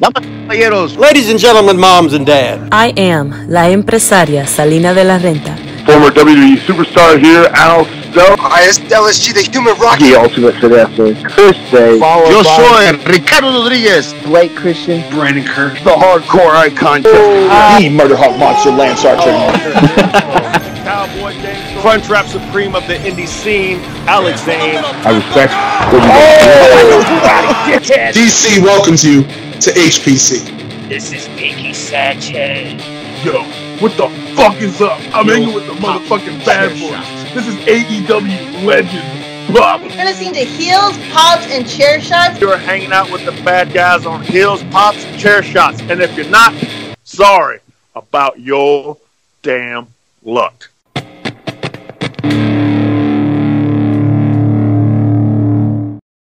caballeros. Ladies and gentlemen, moms and dads. I am la empresaria Salina de la Renta. Former WWE superstar here, Al Snow. I is LSG, the human rock. The ultimate finesse, Chris Day. Yo soy Ricardo Rodriguez. Blake Christian. Brandon Kirk. The hardcore icon. Oh. The Murder Hawk Monster, Lance Archer. Cowboy James, Crunchwrap Supreme of the indie scene, Alex Zayne. I respect oh! DC welcomes you to HPC. This is Mickey Sanchez. Yo, what the fuck is up? I'm hanging with the motherfucking bad boys. This is AEW legend Bob. You're listening to Heels, Pops, and Chair Shots. You're hanging out with the bad guys on Heels, Pops, and Chair Shots. And if you're not, sorry about your damn luck.